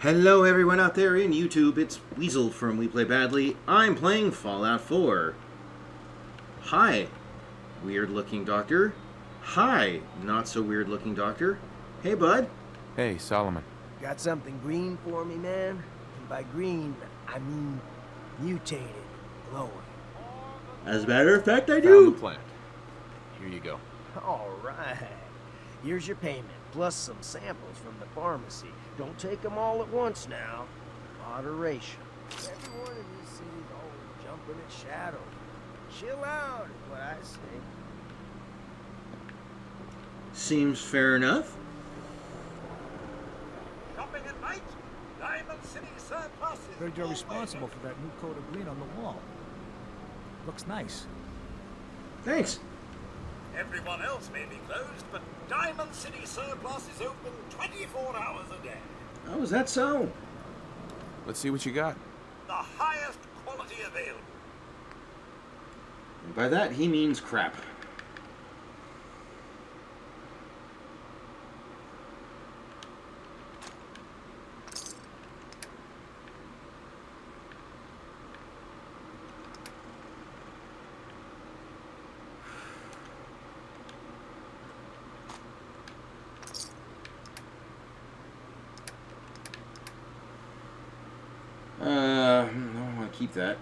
Hello everyone out there in YouTube, it's Weasel from We Play Badly. I'm playing Fallout 4. Hi, weird looking doctor. Hi, not so weird looking doctor. Hey bud. Hey, Solomon. Got something green for me, man? And by green, I mean mutated, glowing. As a matter of fact, I do. Found the do. plant. Here you go. All right. Here's your payment, plus some samples from the pharmacy. Don't take them all at once now. Moderation. Everyone in this city's always jumping at shadow. Chill out is what I say. Seems fair enough. Shopping at night? Diamond City surplus is Heard you're responsible for that new coat of green on the wall. Looks nice. Thanks. Everyone else may be closed, but Diamond City surplus is open 24 hours a day. How is that so? Let's see what you got. The highest quality available. And by that, he means crap. Uh, I don't want to that.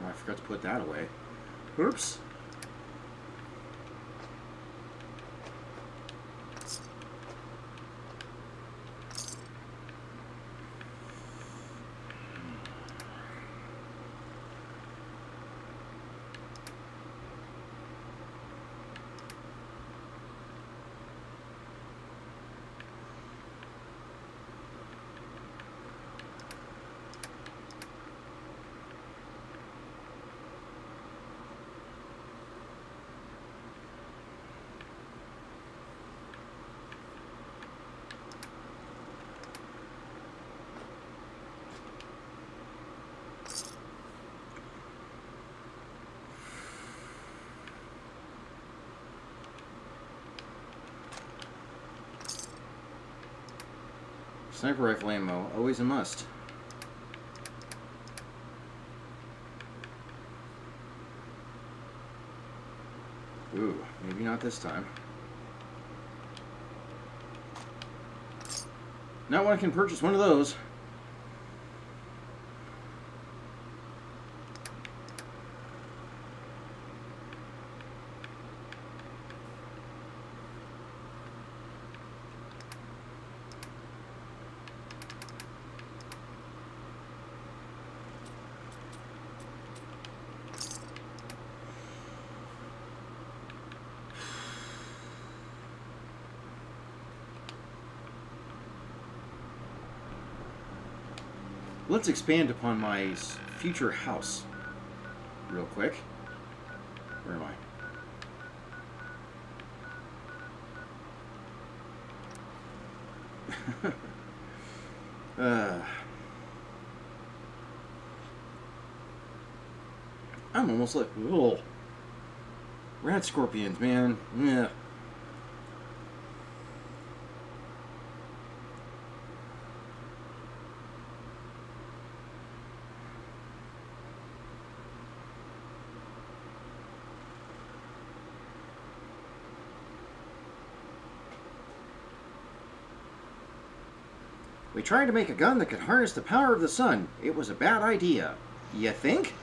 Oh, I forgot to put that away. Oops. Sniper rifle ammo, always a must. Ooh, maybe not this time. Now one can purchase one of those. Let's expand upon my future house real quick. Where am I? uh, I'm almost like, ugh. Rat scorpions, man. Yeah. Tried to make a gun that could harness the power of the sun. It was a bad idea. You think?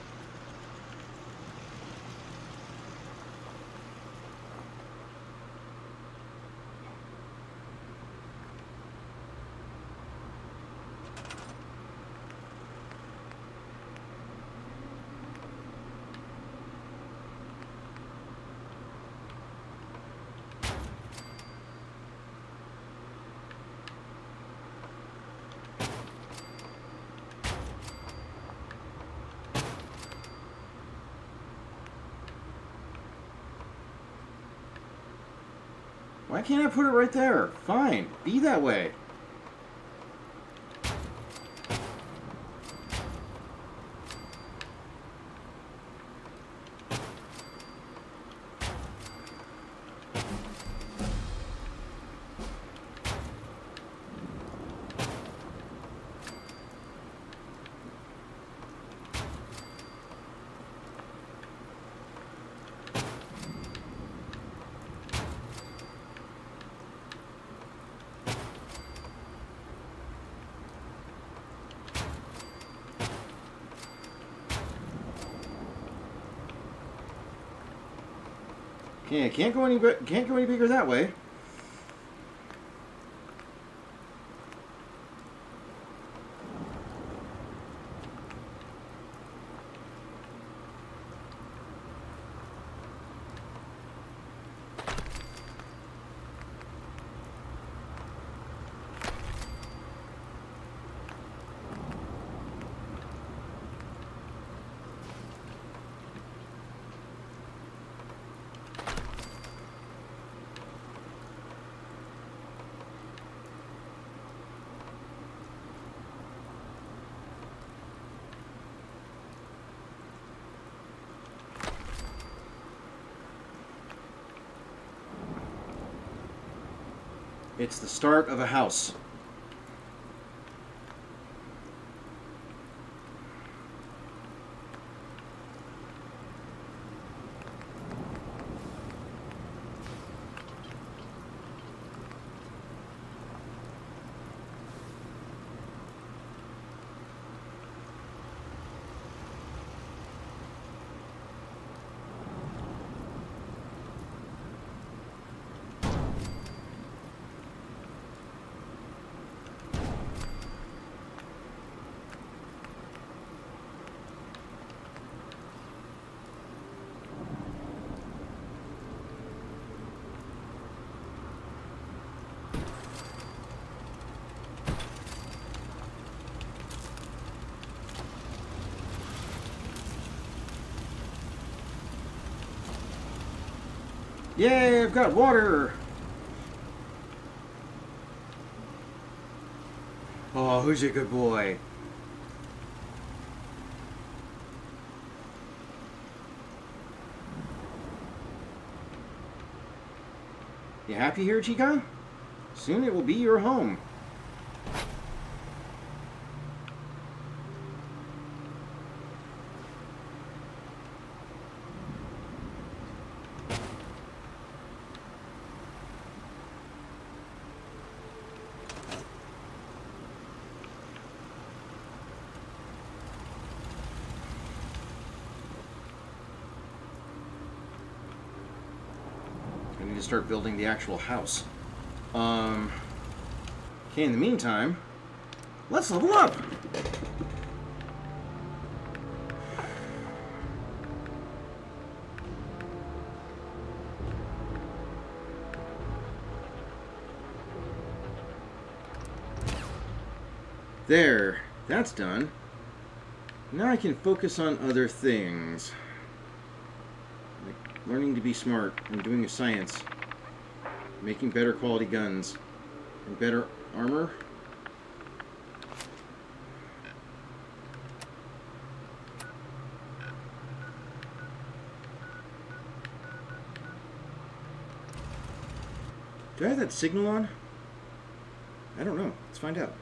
Can't I put it right there? Fine, be that way. I can't go any can't go any bigger that way. It's the start of a house. Yay, I've got water! Oh, who's a good boy? You happy here, Chica? Soon it will be your home. Start building the actual house. Um. Okay, in the meantime, let's level up! There, that's done. Now I can focus on other things. Like learning to be smart and doing a science. Making better quality guns. And better armor. Do I have that signal on? I don't know. Let's find out.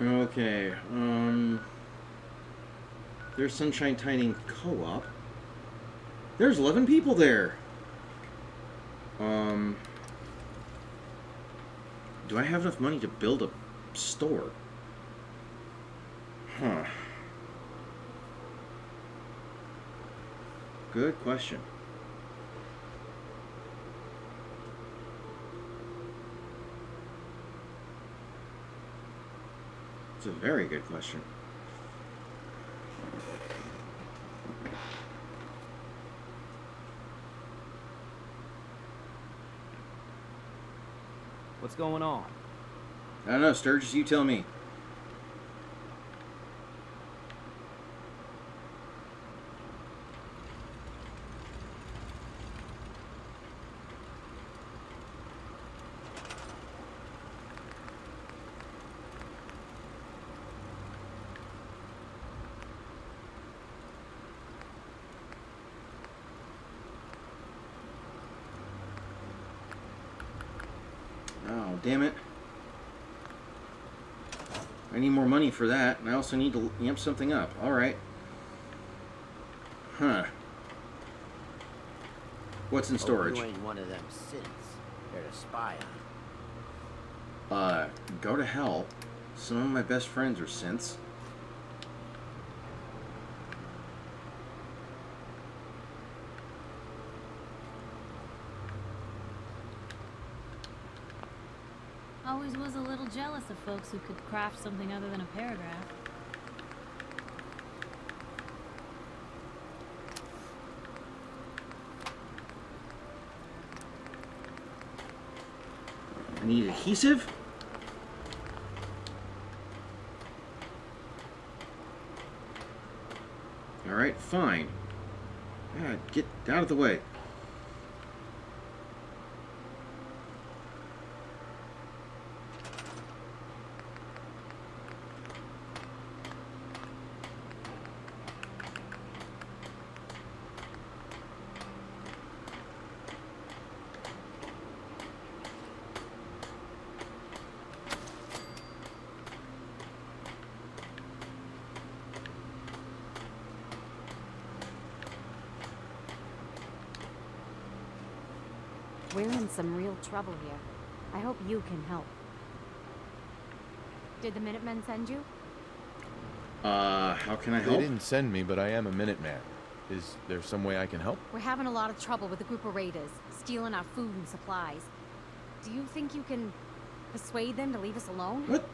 Okay, um... There's Sunshine Tidings Co-op. There's 11 people there! Um... Do I have enough money to build a store? Huh. Good question. It's a very good question. What's going on? I don't know, Sturgis, you tell me. Oh, damn it. I need more money for that, and I also need to amp something up. Alright. Huh. What's in Hope storage? you ain't one of them synths. They're to spy on. Uh, go to hell. Some of my best friends are synths. Always was a little jealous of folks who could craft something other than a paragraph. I need adhesive? Alright, fine. Yeah, get out of the way. We're in some real trouble here. I hope you can help. Did the Minutemen send you? Uh, how can I help? They help? didn't send me, but I am a Minuteman. Is there some way I can help? We're having a lot of trouble with a group of raiders, stealing our food and supplies. Do you think you can persuade them to leave us alone? What?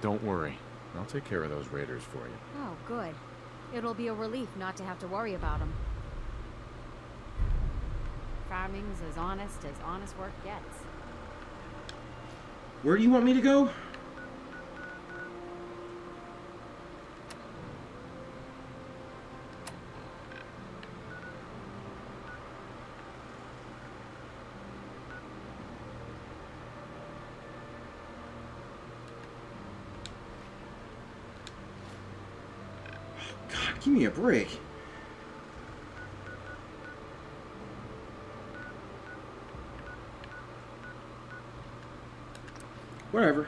Don't worry. I'll take care of those raiders for you. Oh, good. It'll be a relief not to have to worry about them. Farming's as honest as honest work gets. Where do you want me to go? Give me a break. Whatever.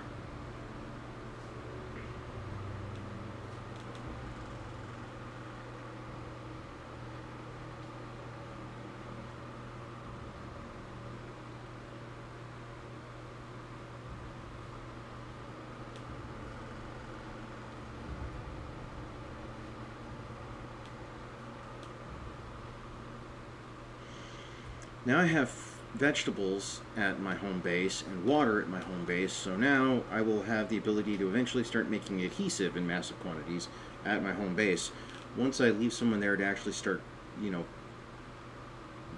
Now I have vegetables at my home base and water at my home base, so now I will have the ability to eventually start making adhesive in massive quantities at my home base. Once I leave someone there to actually start, you know,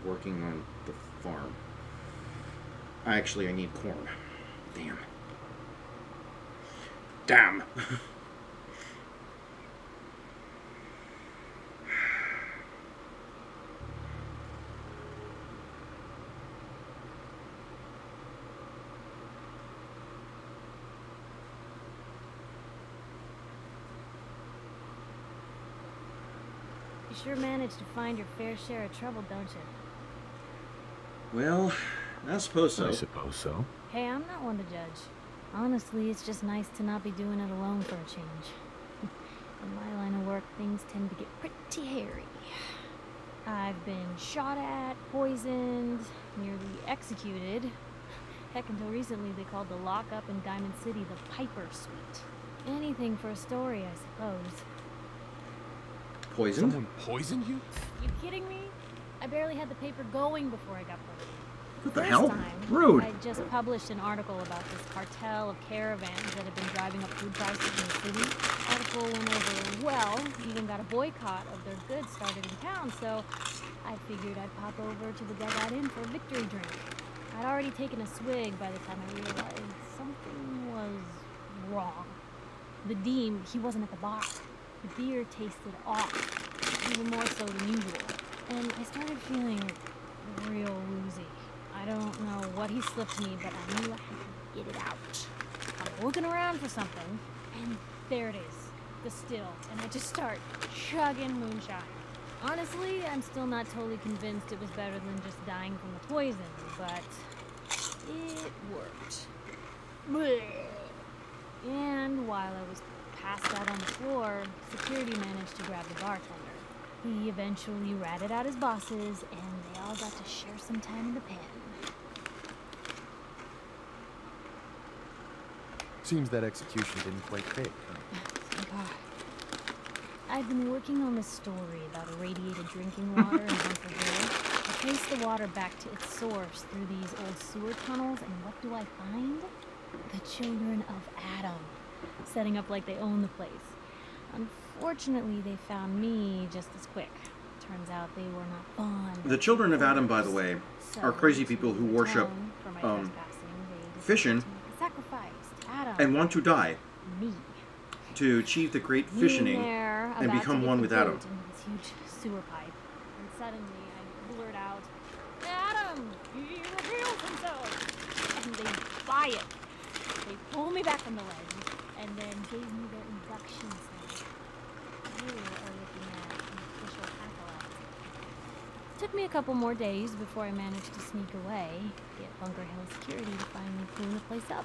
working on the farm. I actually, I need corn. Damn. Damn! sure manage to find your fair share of trouble, don't you? Well, I suppose so. I suppose so. Hey, I'm not one to judge. Honestly, it's just nice to not be doing it alone for a change. In my line of work, things tend to get pretty hairy. I've been shot at, poisoned, nearly executed. Heck, until recently they called the lockup in Diamond City the Piper Suite. Anything for a story, I suppose. Poisoned? Someone poisoned you? You kidding me? I barely had the paper going before I got poisoned. What the First hell? Time, Rude. I just published an article about this cartel of caravans that have been driving up food prices in the city. Article went over well, even got a boycott of their goods started in town, so I figured I'd pop over to the Dugout Inn for a victory drink. I'd already taken a swig by the time I realized something was wrong. Vadim, he wasn't at the bar. The beer tasted off, even more so than usual. And I started feeling real woozy. I don't know what he slipped me, but I knew I had to get it out. I'm looking around for something, and there it is. The still. And I just start chugging moonshine. Honestly, I'm still not totally convinced it was better than just dying from the poison, but it worked. And while I was passed out on the floor, security managed to grab the bartender. He eventually ratted out his bosses, and they all got to share some time in the pen. Seems that execution didn't quite fit. Thank God. I've been working on this story about irradiated drinking water in Bunker Hill. I traced the water back to its source through these old sewer tunnels, and what do I find? The children of Atom, setting up like they own the place. Unfortunately, they found me just as quick. Turns out they were not fond. The children of Atom, by the way, So, are crazy people who worship um, fission decided to make a sacrifice and want to die me. to achieve the great fissioning. and become one with Atom. goat into this huge sewer pipe, and suddenly I blurt out, "Atom, he reveals himself!" And they buy it. They pull me back from the ledge, and then gave me their induction sign. You are looking at an official acolyte. Took me a couple more days before I managed to sneak away, get Bunker Hill security to finally clean the place up.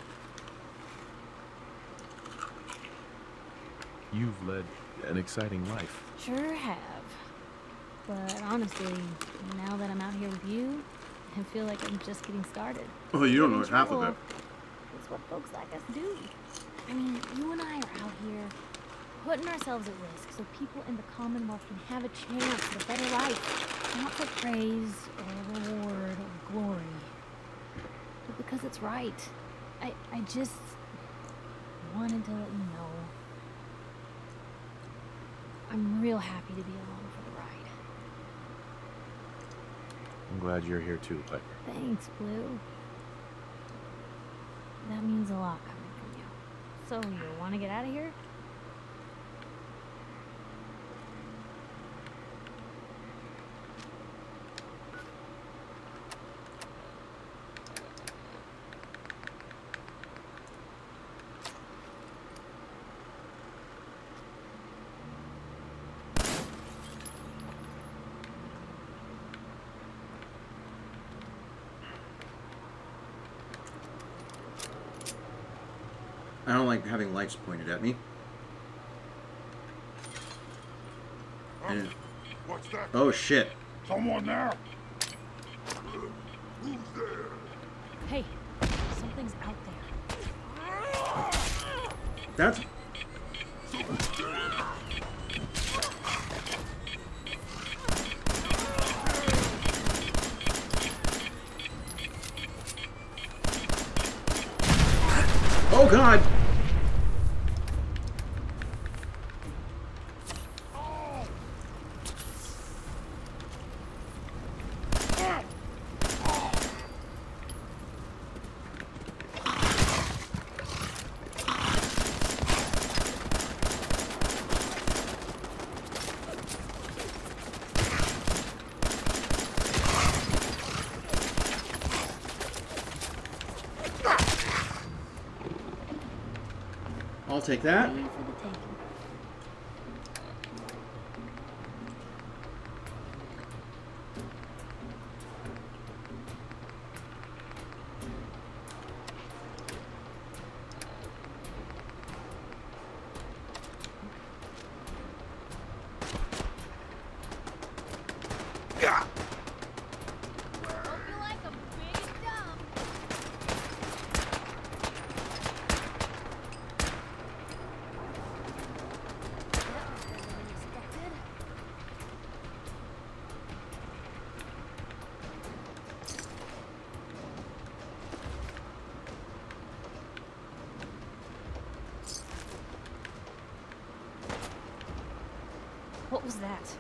You've led an exciting life. Sure have. But honestly, now that I'm out here with you, I feel like I'm just getting started. Oh, you don't know Getting half of it. It's what folks like us do. I mean, you and I are out here putting ourselves at risk so people in the Commonwealth can have a chance at a better life. Not for praise or reward or glory, but because it's right. I, I just wanted to let you know. I'm real happy to be along for the ride. I'm glad you're here too, Piper. Thanks, Blue. That means a lot coming from you. So, you want to get out of here? I don't like having lights pointed at me. And- What's that? oh shit. Someone there? Hey, something's out there. That's Oh god. I'll take that. Free for the taking. What was that?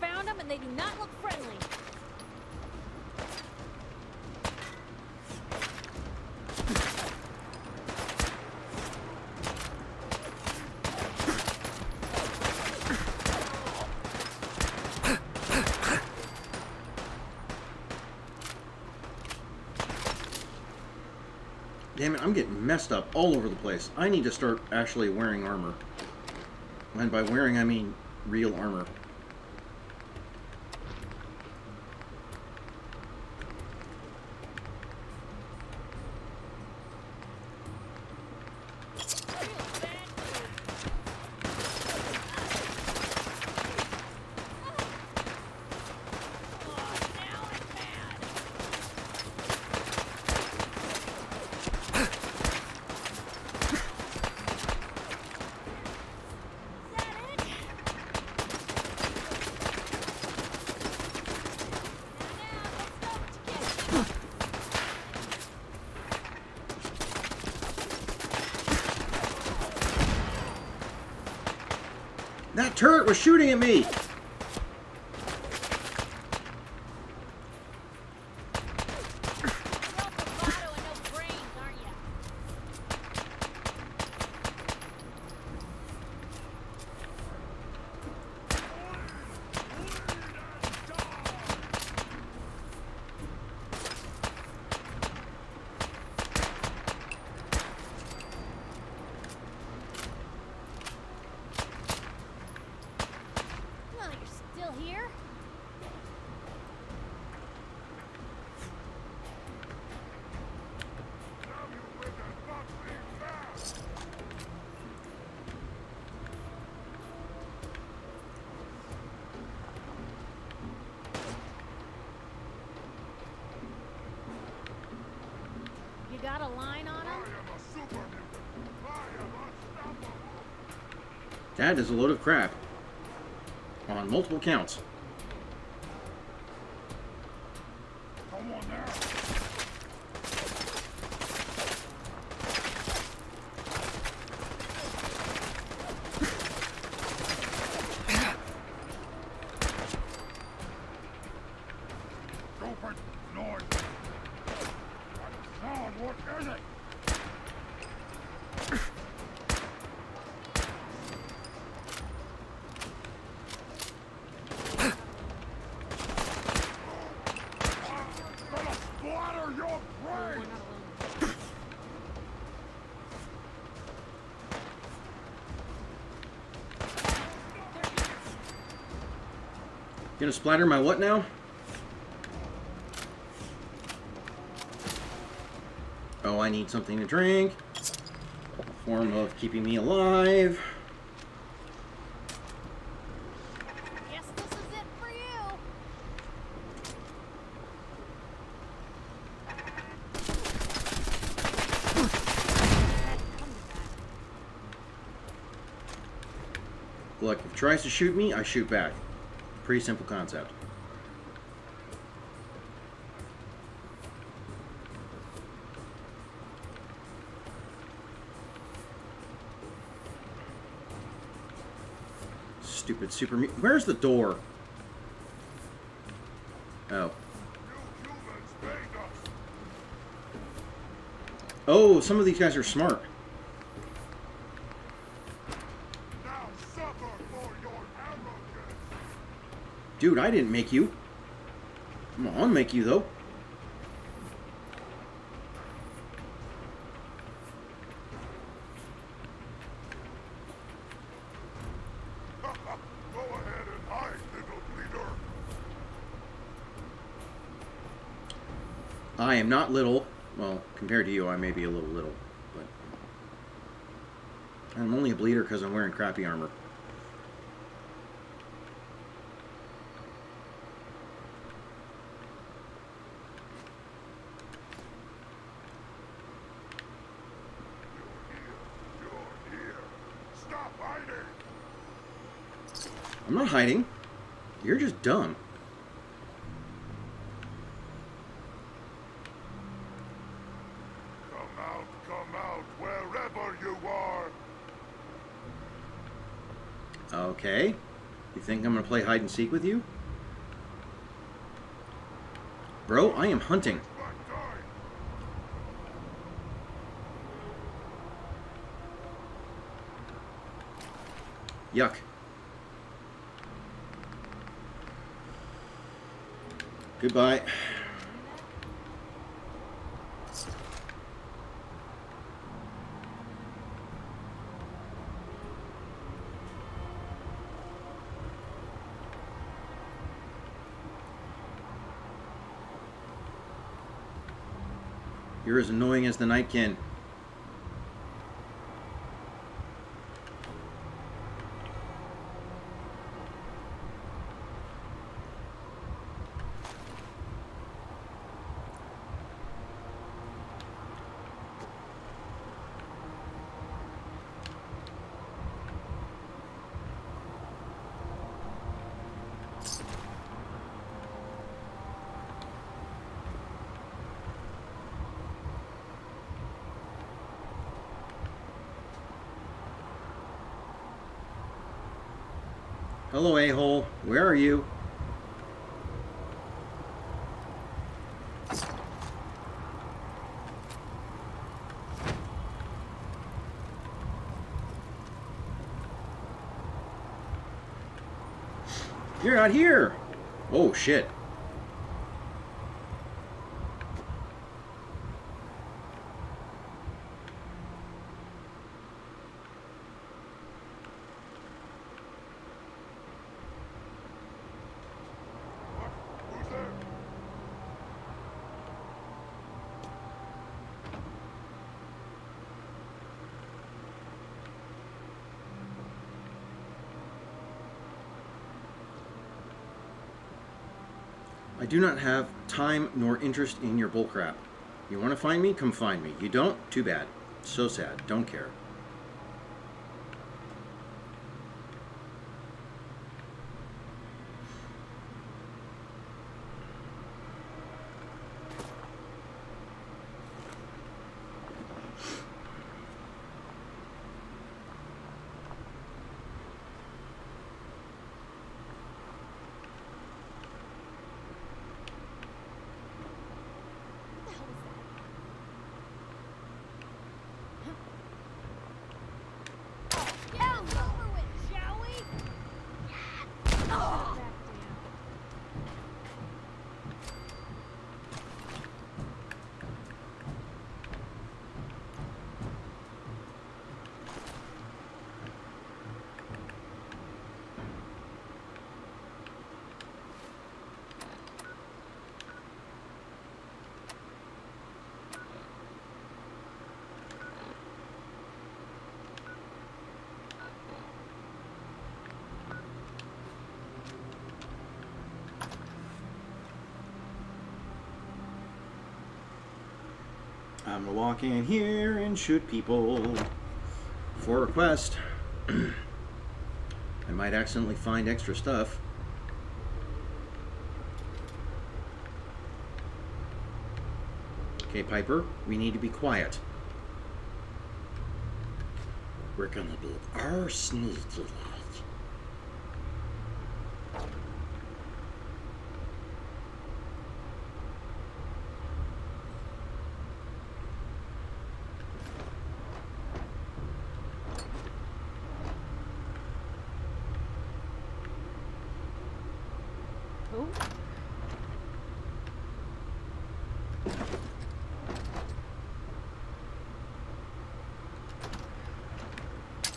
Found them and they do not look friendly. Damn it, I'm getting messed up all over the place. I need to start actually wearing armor. And by wearing, I mean real armor. That turret was shooting at me! Well, you're still here? You got a line on him? That is a load of crap. On multiple counts. Come on now. Rupert, north. Sound, what is it? Gonna splatter your brain! Gonna splatter my what now? Oh, I need something to drink. A form of keeping me alive. Guess this is it for you. Look, if it tries to shoot me, I shoot back. Pretty simple concept. Stupid super Where's the door? Oh. Oh, some of these guys are smart. Now suffer for your arrogance! Dude, I didn't make you. I'm gonna make you, though. Hide! I am not little. Well, compared to you, I may be a little little, but I'm only a bleeder because I'm wearing crappy armor. You're here! Stop hiding! I'm not hiding. You're just dumb. Come out, come out, wherever you are! Okay. You think I'm gonna play hide and seek with you? Bro, I am hunting. Yuck. Goodbye. You're as annoying as the Nightkin. Hello, a-hole. Where are you? You're not here! Oh, shit. Do not have time nor interest in your bullcrap. You want to find me? Come find me. You don't? Too bad. So sad. Don't care. Get it over with, shall we? Oh. Gonna walk in here and shoot people. For request. I might accidentally find extra stuff. Okay, Piper, we need to be quiet. We're gonna be our sneaky lad.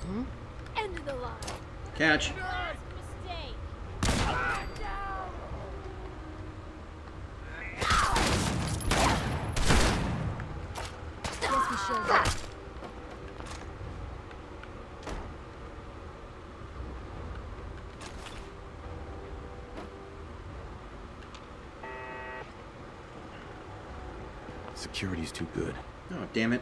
Who? End of the line. Catch. Mistake. Guess we should. Security's too good. Oh, damn it.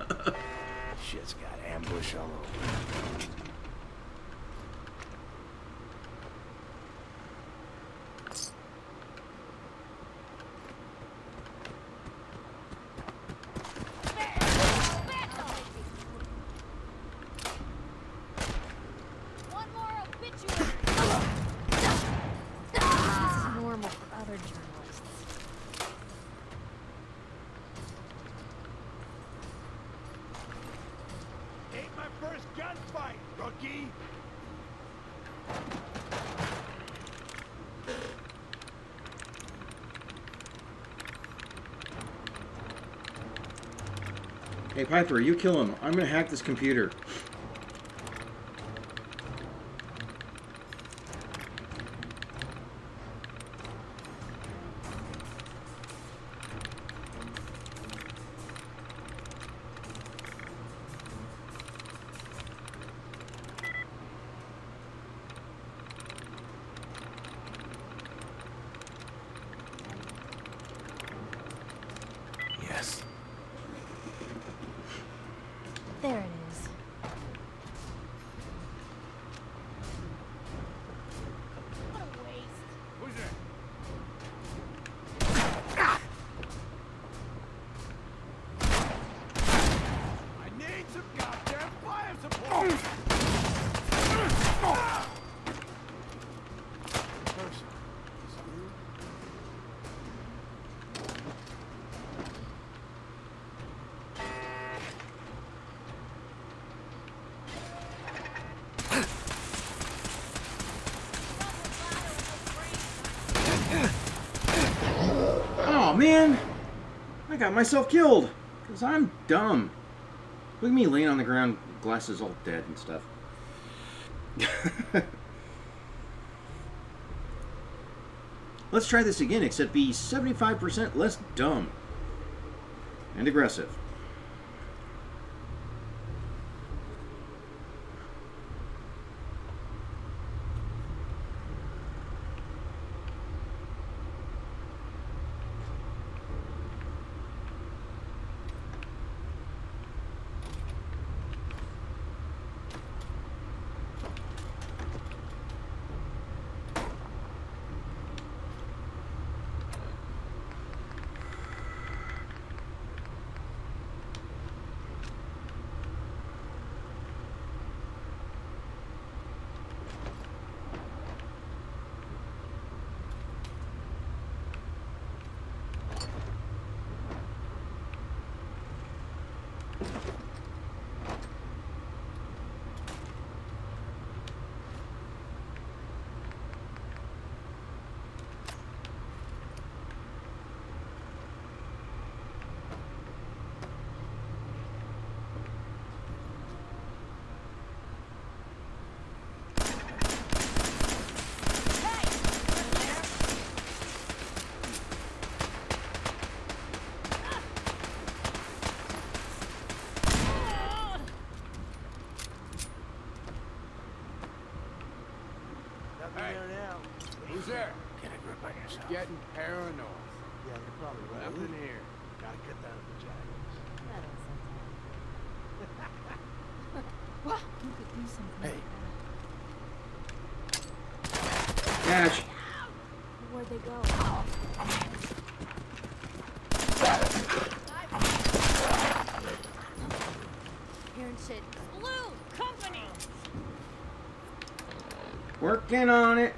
Piper, you kill him. I'm gonna hack this computer. Yes. There it is. What a waste. Who's there? I need some goddamn fire support! Person. Is it you? Oh man, I got myself killed because I'm dumb. Look at me laying on the ground, glasses all dead and stuff. Let's try this again, except be 75% less dumb and aggressive. Nothing Hey. there now. Who's there? Get a grip on yourself. Getting paranoid. Yeah, you're probably right. Nothing here. Gotta cut down the jackals. Wow, you could do something Hey. like Catch. that. Where'd they go? Hearing shit. Blue company. Working on it.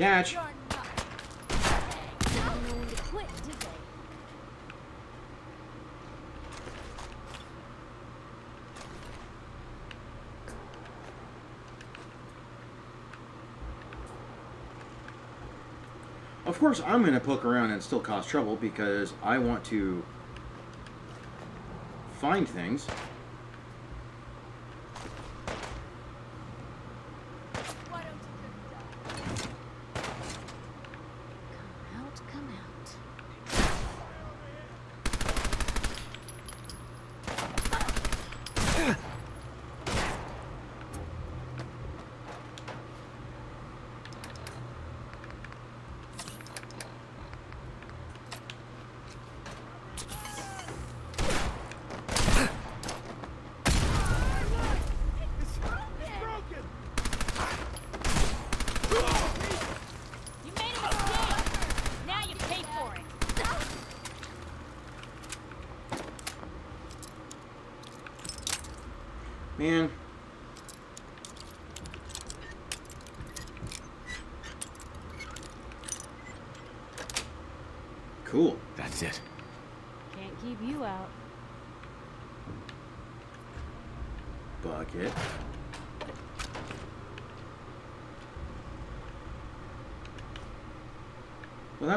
Catch. Of course, I'm going to poke around and still cause trouble because I want to find things.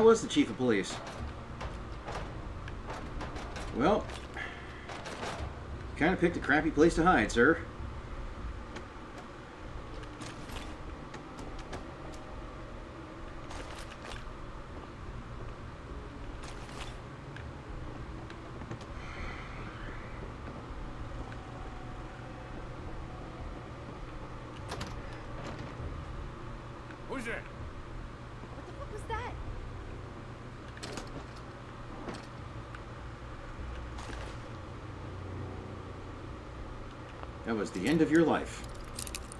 Well, that was the chief of police. Well, kind of picked a crappy place to hide, sir. Who's there? What the fuck was that? That was the end of your life.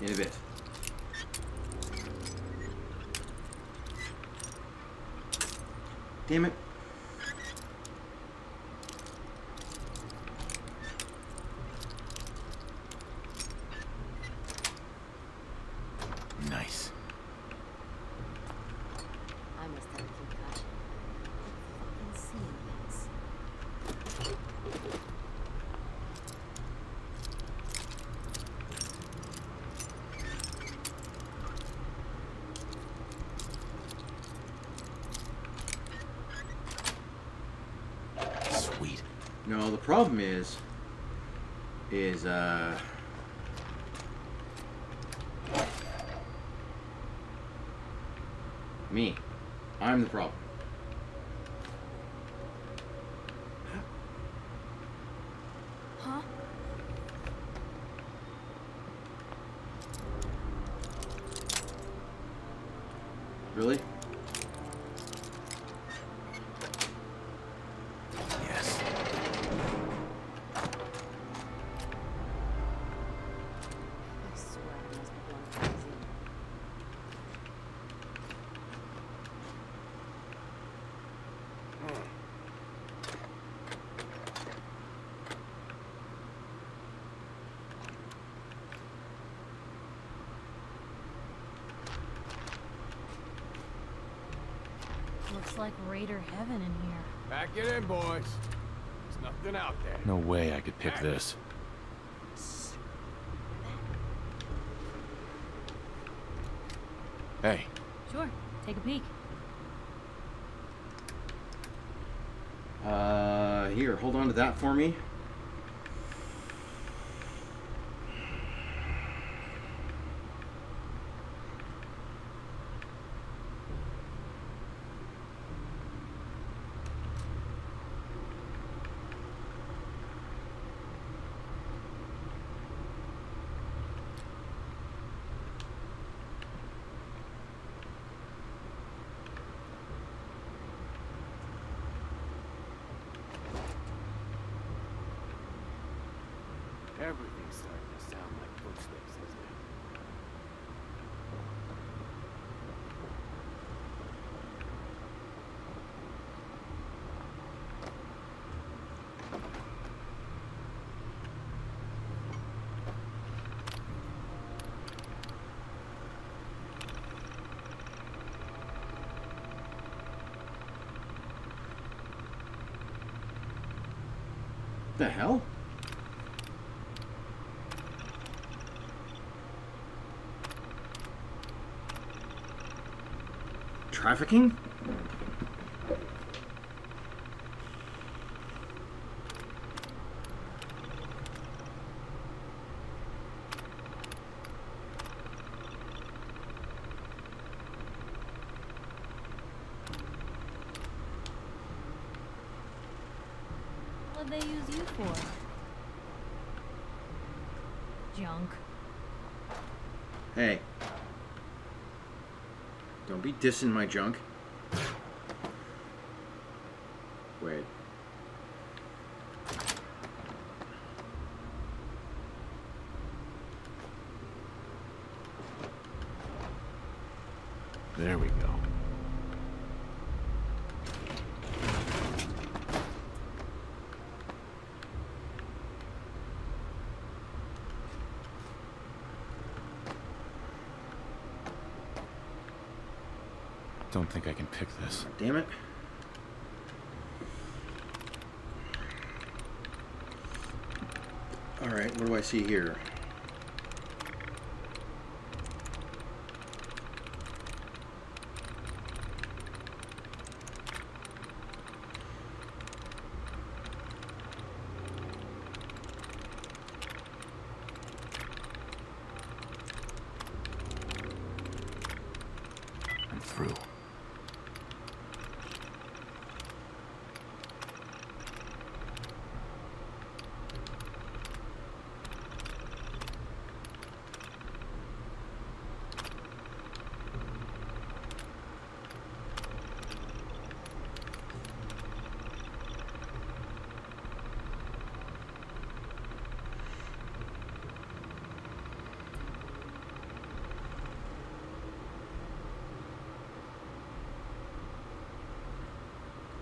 In a bit. Damn it. Nice. I must have a concussion. Fucking seeing things. Sweet. No, the problem is, is, uh... Me. I'm the problem. Huh? Really? Yes. I swear I must be going crazy. Looks like Raider heaven in here. Pack it in, boys. There's nothing out there. No way I could pick this. Hey, Sure, take a peek. Uh, here, hold on to that for me. Everything's starting to sound like footsteps, isn't it? The hell? Trafficking? Junk. Hey. Don't be dissing my junk. Wait. There we go. Don't think I can pick this. Damn it. Alright, what do I see here? I'm through.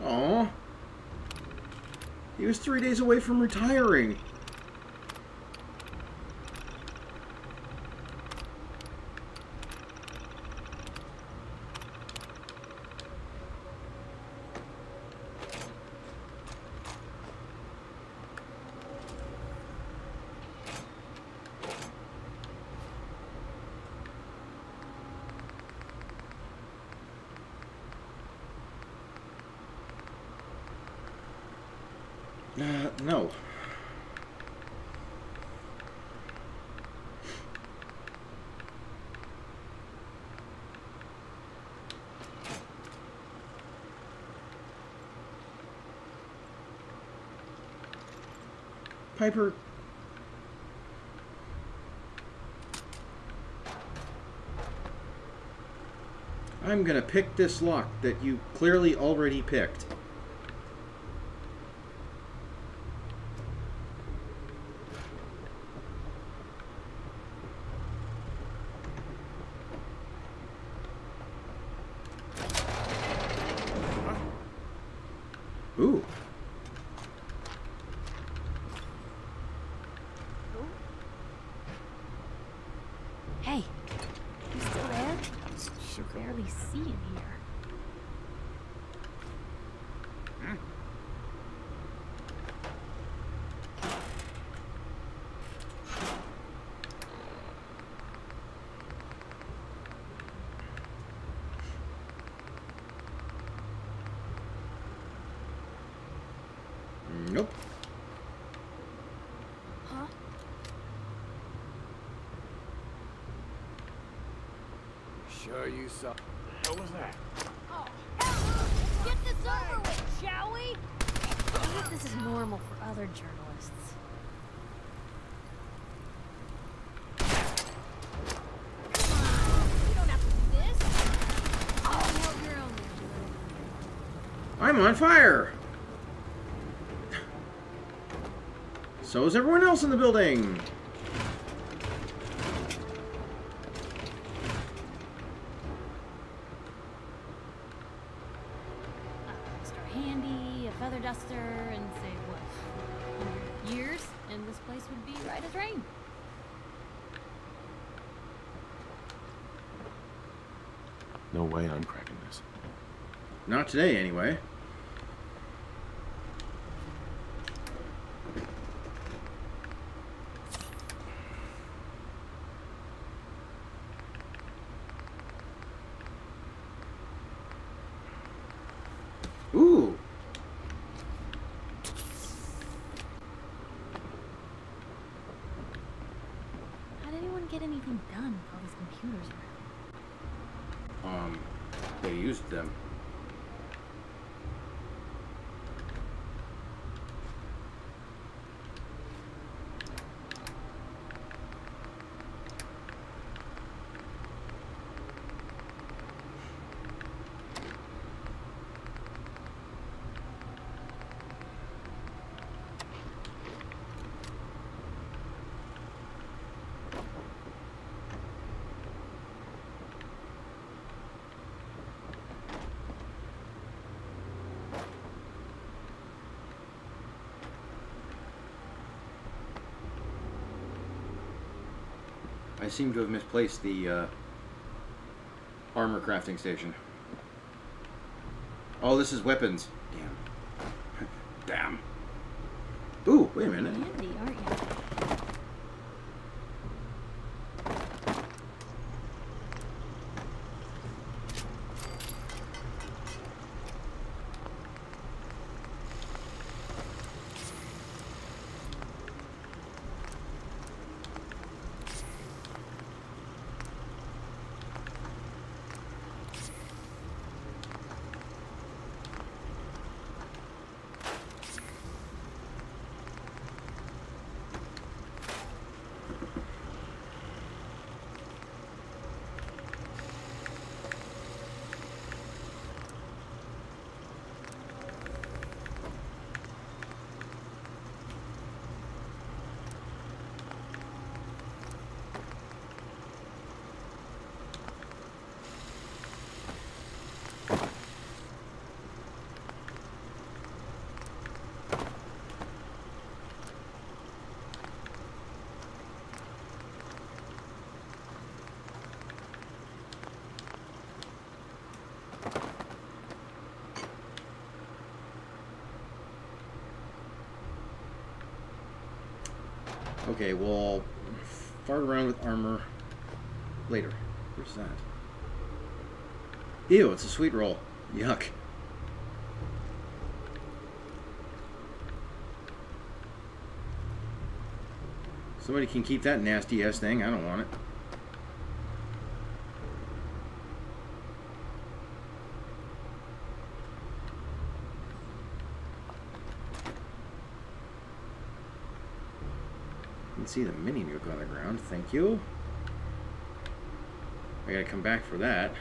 Aw. He was three days away from retiring. Uh, no. Piper. I'm gonna pick this lock that you clearly already picked. Ooh. Hey, you still there? Should barely see in here. Nope. Huh? Sure you saw. What was that? Oh, hell, let's get this over with, shall we? I wonder if this is normal for other journalists. You don't have to do this. Oh, hold your own there. Oh, I'm on fire! So is everyone else in the building! Not today, anyway. get anything done with all these computers around? Um, they used them. I seem to have misplaced the uh, armor crafting station. Oh, this is weapons. Damn. Damn. Ooh, wait a minute. Okay, we'll fart around with armor later. Where's that? Ew, it's a sweet roll. Yuck. Somebody can keep that nasty ass thing. I don't want it. See the mini nuke on the ground. Thank you. I gotta come back for that.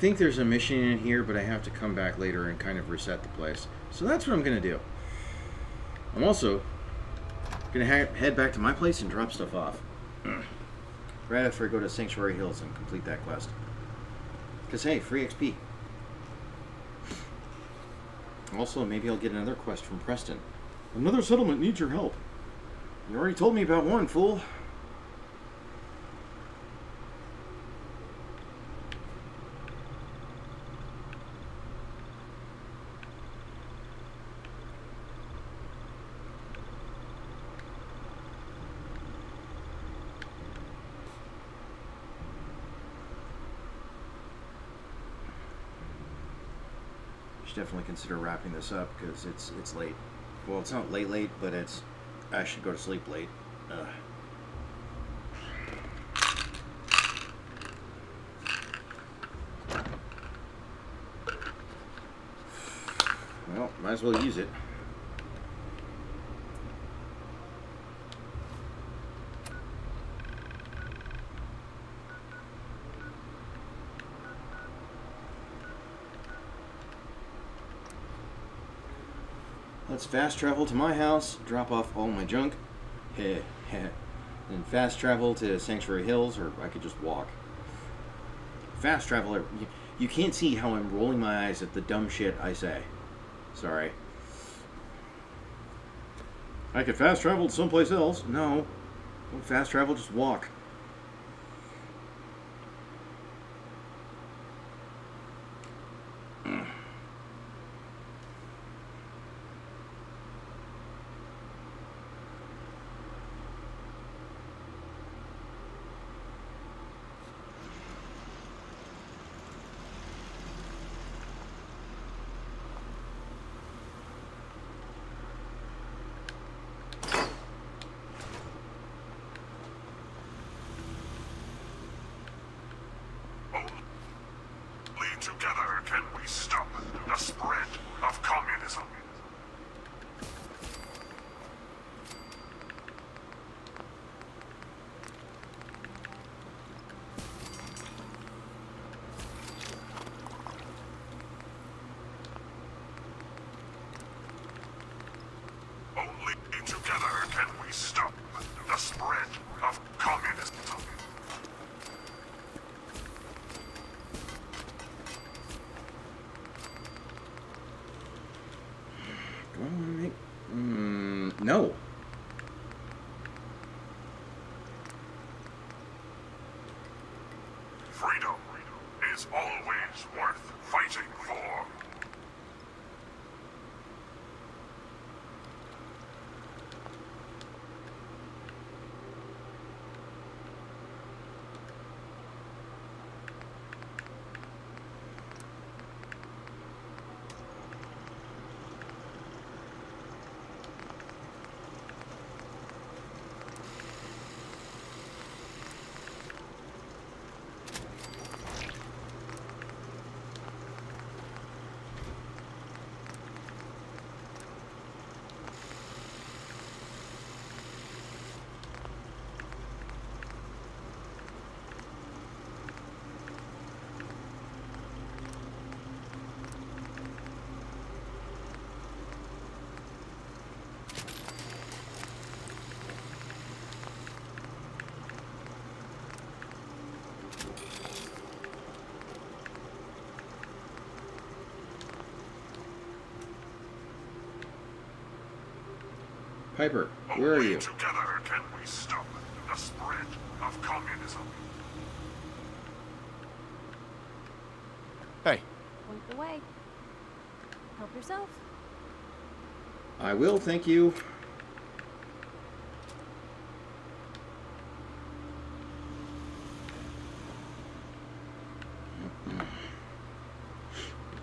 Think there's a mission in here, but I have to come back later and kind of reset the place. So that's what I'm going to do. I'm also going to head back to my place and drop stuff off. right after I go to Sanctuary Hills and complete that quest. Because, hey, free XP. Also, maybe I'll get another quest from Preston. Another settlement needs your help. You already told me about one, fool. Definitely consider wrapping this up because it's it's late. Well, it's not late late, but it's I should go to sleep late. Ugh. Well, might as well use it. Let's fast travel to my house, drop off all my junk, heh, heh, and fast travel to Sanctuary Hills, or I could just walk. Fast travel, you, you can't see how I'm rolling my eyes at the dumb shit I say. Sorry. I could fast travel to someplace else. No. Don't fast travel, just walk. Together can we stop the spread of communism. Only together can we stop the spread of communism. Do I want to make... Mm, no. Freedom is always worth fighting for. Piper, where are you? together can we stop the spread of communism. Hey, Point the way. Help yourself. I will, thank you.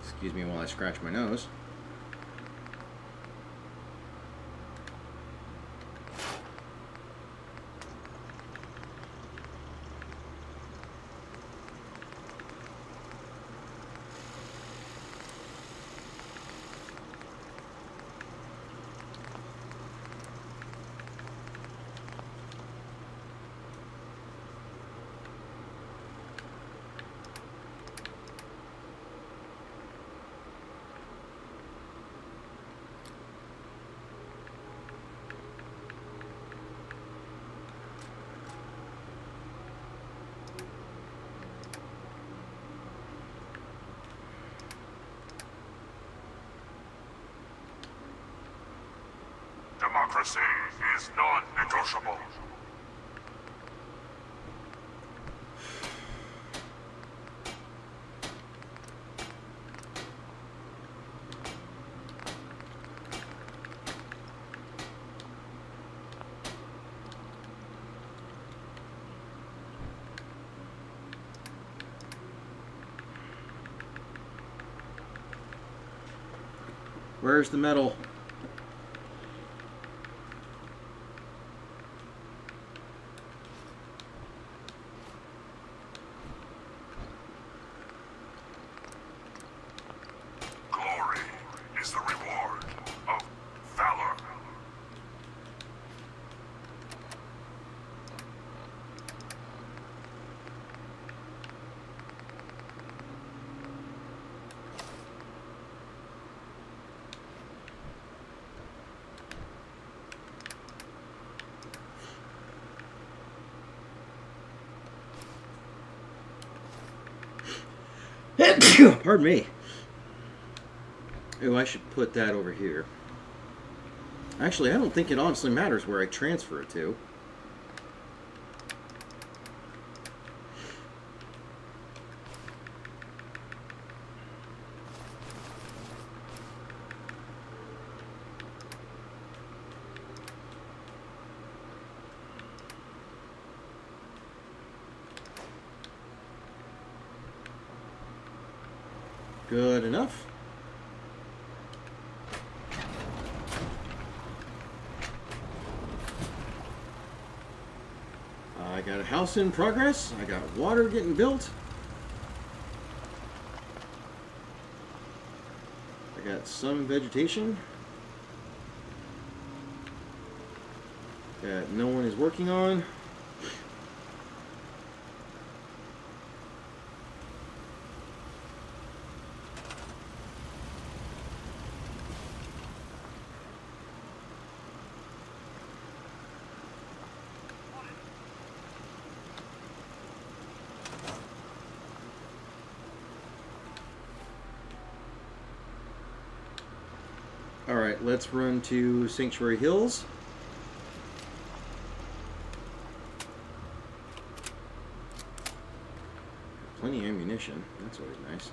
Excuse me while I scratch my nose. Where's the metal? Glory is the reward of valor. Pardon me. Oh, I should put that over here. Actually, I don't think it honestly matters where I transfer it to. in progress. I got water getting built. I got some vegetation. That no one is working on. Let's run to Sanctuary Hills. Plenty of ammunition. That's always nice.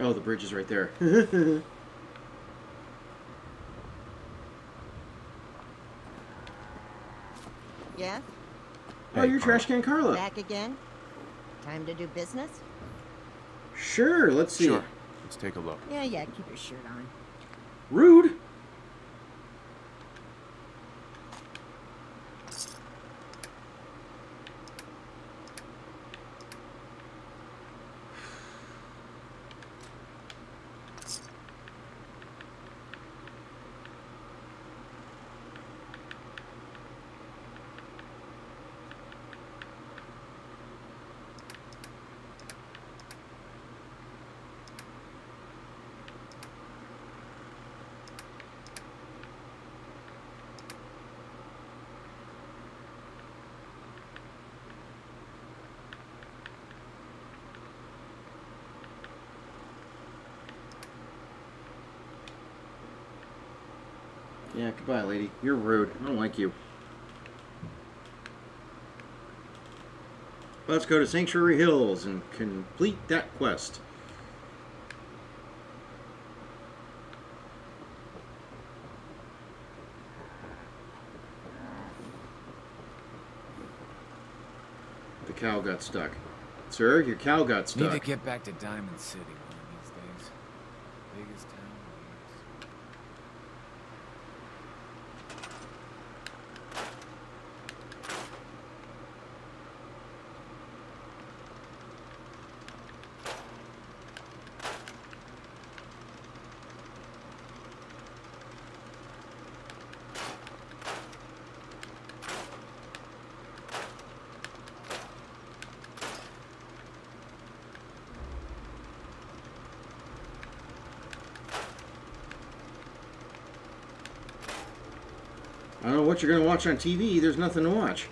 Oh, the bridge is right there. Yes? oh, you're Trashcan Carla. Back again? Time to do business? Sure, let's see. Sure. Let's take a look. Yeah, yeah, keep your shirt on. Rude. Yeah, goodbye, lady. You're rude. I don't like you. Let's go to Sanctuary Hills and complete that quest. The cow got stuck. Sir, your cow got stuck. Need to get back to Diamond City one of these days. Biggest town. on earth. I don't know what you're going to watch on TV. There's nothing to watch.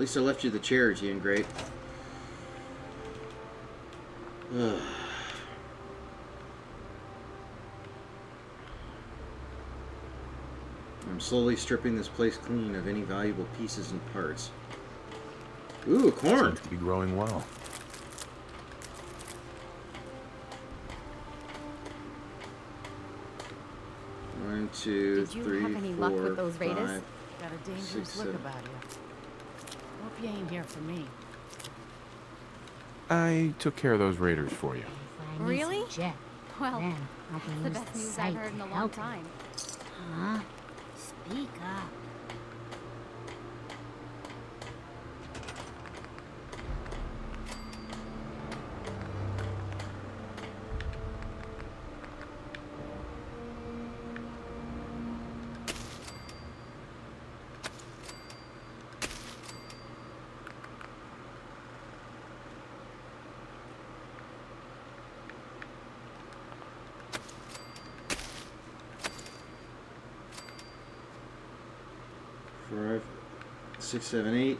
Least I left you the chairs, Ian Great. Ugh. I'm slowly stripping this place clean of any valuable pieces and parts. Ooh, corn! Seems to be growing well. One, two, Did you three, have any luck with those raiders? five. Got a dangerous Six, look seven. about you. Hope you ain't here for me. I took care of those raiders for you. If I need some Really? Jet, Well, then I can the use best news I've heard in a long time. Huh? Five, six, seven, eight,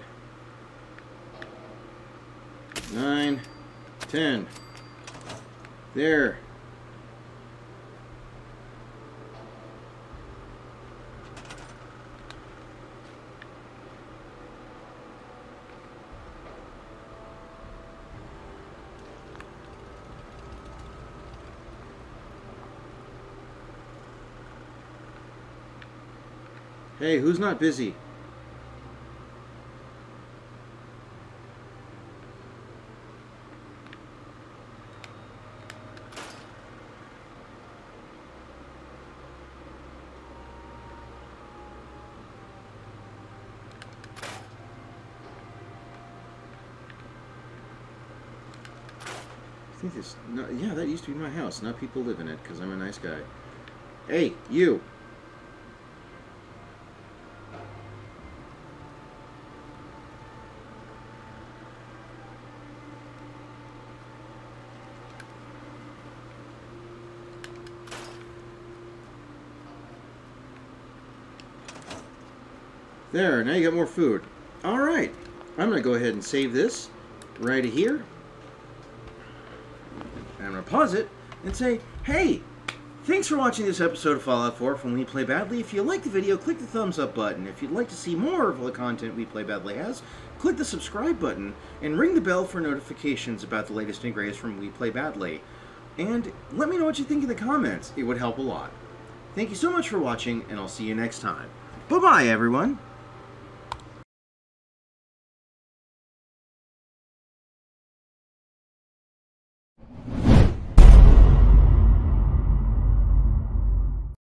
nine, ten. There. Hey, who's not busy? I think this. No, yeah, that used to be my house. Not people live in it because I'm a nice guy. Hey, you. There, now you got more food. Alright, I'm going to go ahead and save this right here. And I'm going to pause it and say, hey, thanks for watching this episode of Fallout 4 from We Play Badly. If you like the video, click the thumbs up button. If you'd like to see more of the content We Play Badly has, click the subscribe button and ring the bell for notifications about the latest and greatest from We Play Badly. And let me know what you think in the comments. It would help a lot. Thank you so much for watching, and I'll see you next time. Bye-bye, everyone!